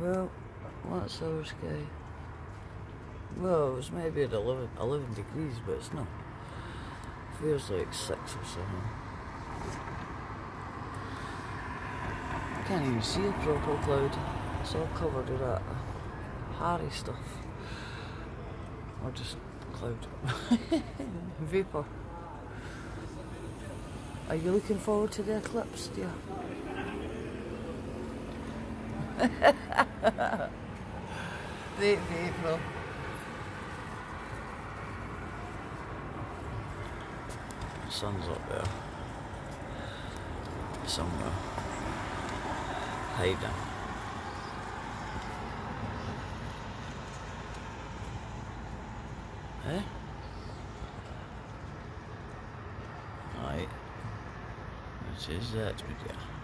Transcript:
Well, what's our sky? Well, it was maybe at 11, 11 degrees, but it's not. Feels like 6 or something. Can't even see a proper cloud. It's all covered with that hairy stuff. Or just cloud. Vapour. Are you looking forward to the eclipse, dear? Vape, vape, well. Sun's up there. Somewhere. Hiding. Eh? Right. Which is that, my dear.